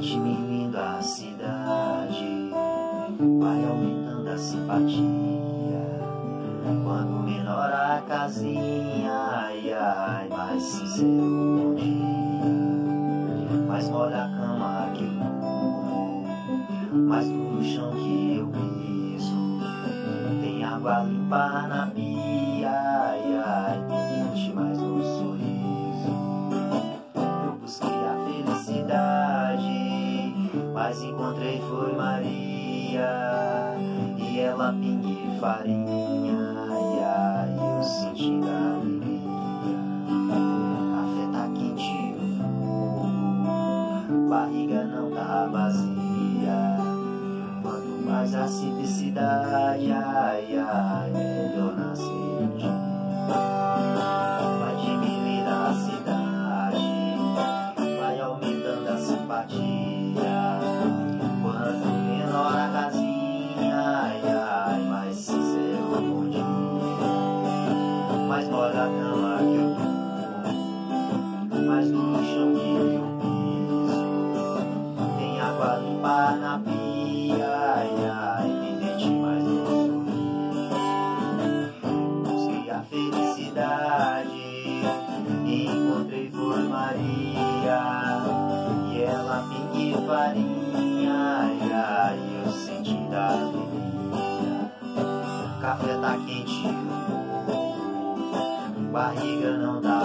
diminuindo a cidade, vai aumentando a simpatia. Quando menor a casinha, ai ai, mais sincero bom dia. Mais molha a cama que eu durmo, mais no chão que eu piso. Tem água limpa na pia, ai ai, me mais mas encontrei foi Maria e ela pingue farinha, ai ai, eu senti da alegria. Café tá quente, o fogo, barriga não tá vazia. Quanto mais a simplicidade, ai ai, Mais molha a cama que eu durmo, mais no chão que eu piso. Tem água limpa na pia, ai ai, me mete mais no sorriso. Busquei a felicidade e encontrei foi Maria e ela pingue farinha, ai, eu senti da alegria. Café tá quente, barriga não vazia.